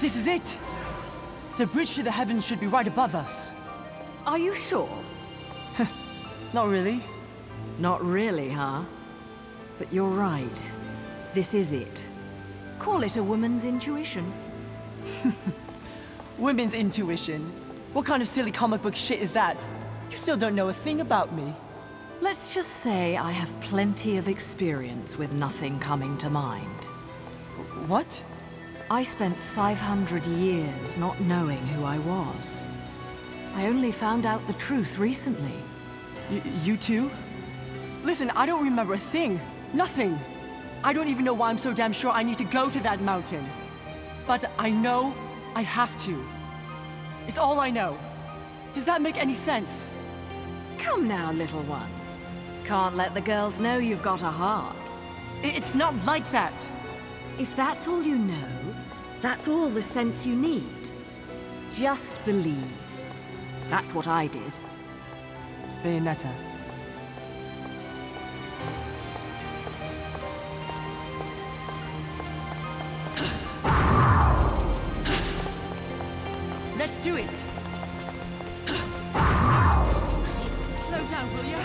This is it! The bridge to the heavens should be right above us. Are you sure? Not really. Not really, huh? But you're right. This is it. Call it a woman's intuition. Women's intuition. What kind of silly comic book shit is that? You still don't know a thing about me. Let's just say I have plenty of experience with nothing coming to mind. What? I spent 500 years not knowing who I was. I only found out the truth recently. Y you too? Listen, I don't remember a thing. Nothing. I don't even know why I'm so damn sure I need to go to that mountain. But I know I have to. It's all I know. Does that make any sense? Come now, little one. Can't let the girls know you've got a heart. It's not like that. If that's all you know, that's all the sense you need. Just believe. That's what I did. Bayonetta. Let's do it! Slow down, will ya?